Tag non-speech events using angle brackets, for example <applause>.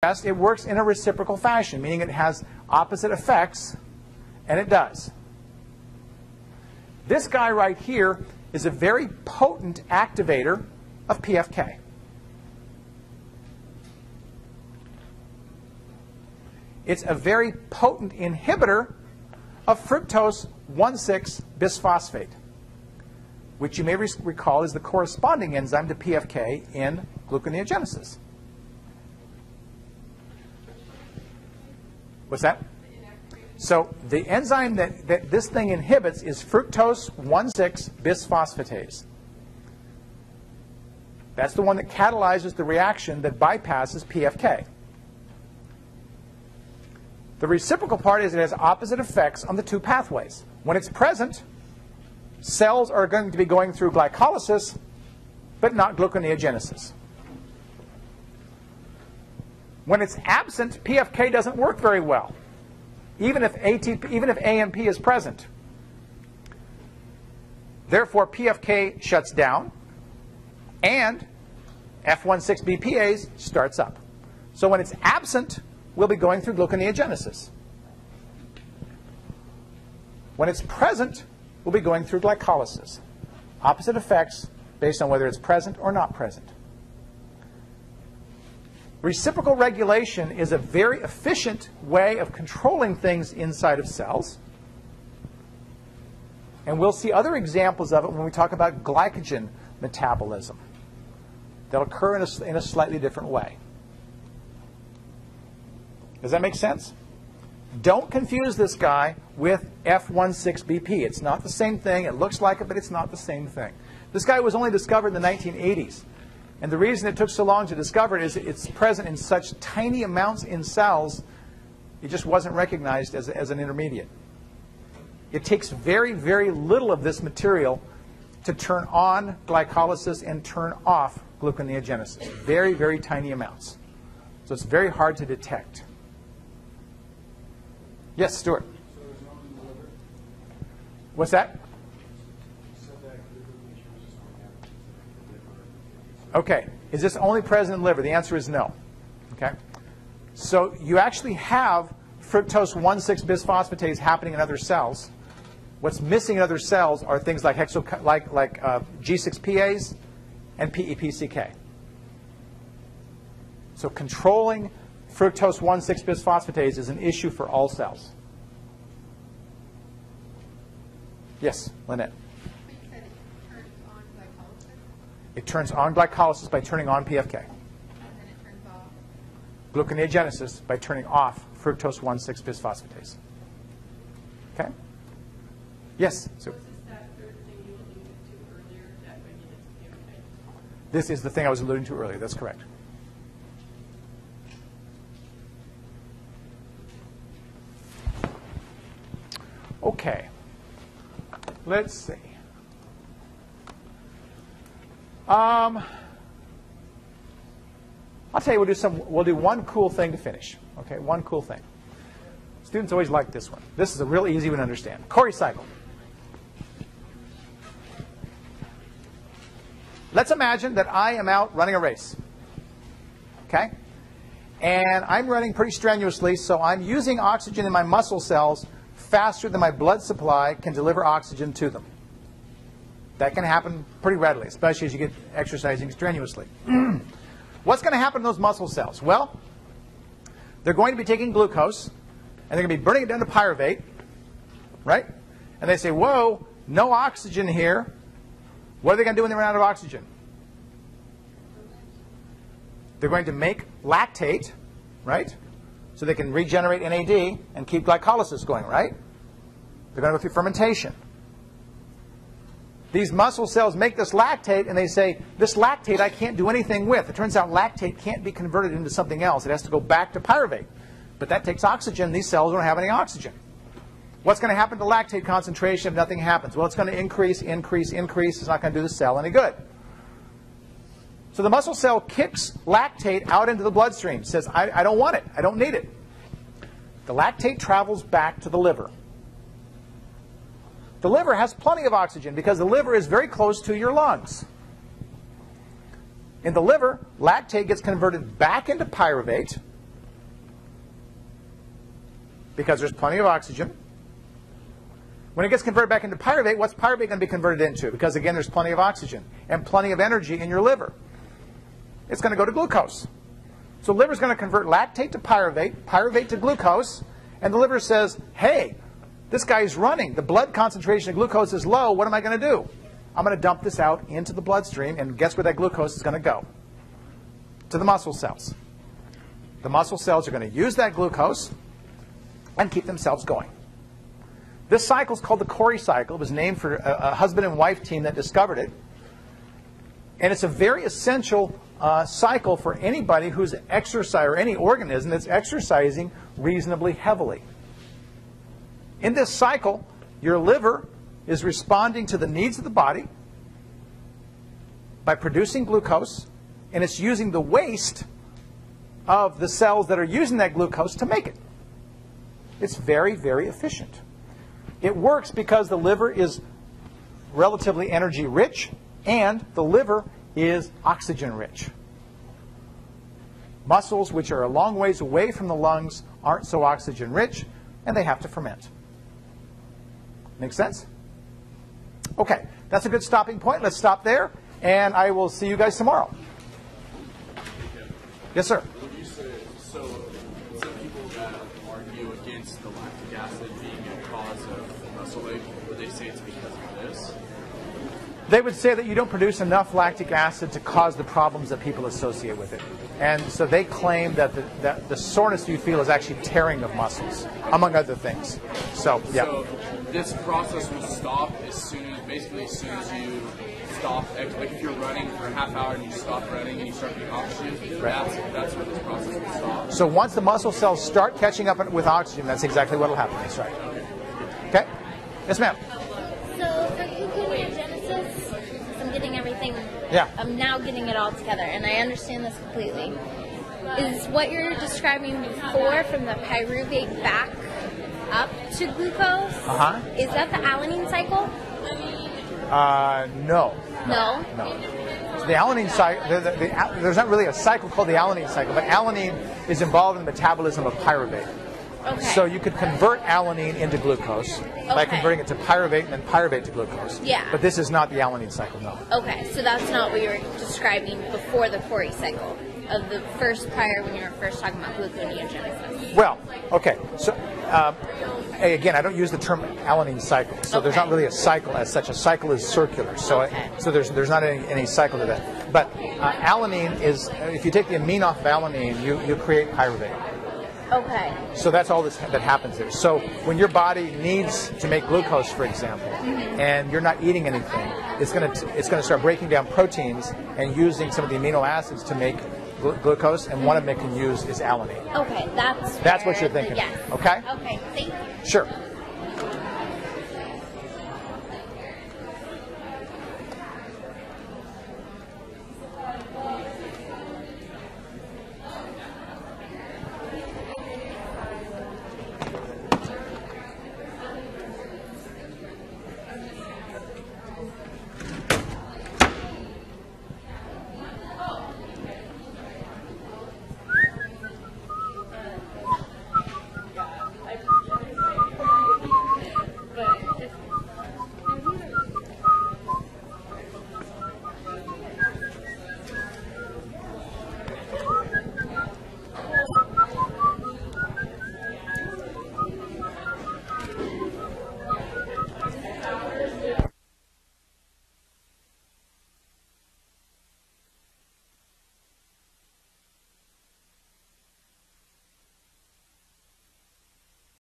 it works in a reciprocal fashion, meaning it has opposite effects, and it does. This guy right here is a very potent activator of PFK. It's a very potent inhibitor of fructose 1,6 bisphosphate, which you may recall is the corresponding enzyme to PFK in gluconeogenesis. What's that? So the enzyme that, that this thing inhibits is fructose 1,6 bisphosphatase. That's the one that catalyzes the reaction that bypasses PFK. The reciprocal part is it has opposite effects on the two pathways. When it's present, cells are going to be going through glycolysis, but not gluconeogenesis. When it's absent, PFK doesn't work very well, even if, ATP, even if AMP is present. Therefore, PFK shuts down, and F16BPase starts up. So when it's absent, we'll be going through gluconeogenesis. When it's present, we'll be going through glycolysis. Opposite effects based on whether it's present or not present. Reciprocal regulation is a very efficient way of controlling things inside of cells. And we'll see other examples of it when we talk about glycogen metabolism. That'll occur in a, in a slightly different way. Does that make sense? Don't confuse this guy with F16BP. It's not the same thing. It looks like it, but it's not the same thing. This guy was only discovered in the 1980s. And the reason it took so long to discover it is it's present in such tiny amounts in cells, it just wasn't recognized as, as an intermediate. It takes very, very little of this material to turn on glycolysis and turn off gluconeogenesis. Very, very tiny amounts. So it's very hard to detect. Yes, Stuart. What's that? Okay, is this only present in liver? The answer is no. Okay, so you actually have fructose 1,6 bisphosphatase happening in other cells. What's missing in other cells are things like hexo like like uh, G6Pase and PEPCK. So controlling fructose 1,6 bisphosphatase is an issue for all cells. Yes, Lynette. It turns on glycolysis by turning on PFK. Gluconeogenesis by turning off fructose 1,6 bisphosphatase. Okay? Yes? So, this is the thing I was alluding to earlier. That's correct. Okay. Let's see. Um, I'll tell you, we'll do some. We'll do one cool thing to finish. Okay, one cool thing. Students always like this one. This is a real easy one to understand. Cori cycle. Let's imagine that I am out running a race. Okay? And I'm running pretty strenuously, so I'm using oxygen in my muscle cells faster than my blood supply can deliver oxygen to them. That can happen pretty readily, especially as you get exercising strenuously. <clears throat> What's going to happen to those muscle cells? Well, they're going to be taking glucose, and they're going to be burning it down to pyruvate, right? And they say, whoa, no oxygen here. What are they going to do when they run out of oxygen? They're going to make lactate, right? So they can regenerate NAD and keep glycolysis going, right? They're going to go through fermentation. These muscle cells make this lactate, and they say, this lactate I can't do anything with. It turns out lactate can't be converted into something else. It has to go back to pyruvate. But that takes oxygen. These cells don't have any oxygen. What's going to happen to lactate concentration if nothing happens? Well, it's going to increase, increase, increase. It's not going to do the cell any good. So the muscle cell kicks lactate out into the bloodstream, says, I, I don't want it. I don't need it. The lactate travels back to the liver. The liver has plenty of oxygen because the liver is very close to your lungs. In the liver, lactate gets converted back into pyruvate, because there's plenty of oxygen. When it gets converted back into pyruvate, what's pyruvate going to be converted into? Because again, there's plenty of oxygen and plenty of energy in your liver. It's going to go to glucose. So the liver is going to convert lactate to pyruvate, pyruvate to glucose, and the liver says, hey, this guy's running. The blood concentration of glucose is low. What am I going to do? I'm going to dump this out into the bloodstream, and guess where that glucose is going to go? To the muscle cells. The muscle cells are going to use that glucose and keep themselves going. This cycle is called the Cori cycle. It was named for a, a husband and wife team that discovered it. And it's a very essential uh, cycle for anybody who's exercising, or any organism that's exercising reasonably heavily. In this cycle, your liver is responding to the needs of the body by producing glucose, and it's using the waste of the cells that are using that glucose to make it. It's very, very efficient. It works because the liver is relatively energy rich and the liver is oxygen rich. Muscles, which are a long ways away from the lungs, aren't so oxygen rich and they have to ferment. Make sense? Okay, that's a good stopping point. Let's stop there and I will see you guys tomorrow. Yes, sir. Would you say, so some people that argue against the lactic acid being a cause of muscle ache, would they say it's because of this? They would say that you don't produce enough lactic acid to cause the problems that people associate with it. And so they claim that the, that the soreness you feel is actually tearing of muscles, among other things. So, yeah. So this process will stop as soon as, basically as soon as you stop, like if you're running for a half hour and you stop running and you start getting oxygen, that's, that's when this process will stop. So once the muscle cells start catching up with oxygen, that's exactly what will happen. That's right. Okay? Yes, ma'am. So for gluconeogenesis, I'm getting everything. Yeah. I'm now getting it all together, and I understand this completely. Is what you're describing before from the pyruvate back up to glucose? Uh-huh. Is that the alanine cycle? Uh, no. No. No. So the alanine cycle, the, the, the, there's not really a cycle called the alanine cycle, but alanine is involved in the metabolism of pyruvate. Okay. So you could convert alanine into glucose by converting it to pyruvate and then pyruvate to glucose. Yeah. But this is not the alanine cycle, no. Okay, so that's not what you were describing before the Cori cycle of the first prior when you were first talking about gluconeogenesis. Well, okay. So um, hey, again, I don't use the term alanine cycle. So there's not really a cycle as such. A cycle is circular. So Okay. So there's there's not any, any cycle to that. But uh, alanine is if you take the amine off of alanine, you you create pyruvate. Okay. So that's all this, that happens there. So when your body needs to make glucose, for example, mm-hmm. and you're not eating anything, it's going to it's going to start breaking down proteins and using some of the amino acids to make glu- glucose, and one of them it can use is alanine. Okay, that's That's what you're thinking. Yes. Okay? Okay. Thank you. Sure.